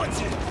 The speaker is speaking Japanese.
承知